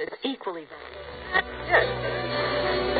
It's equally valuable. Yes.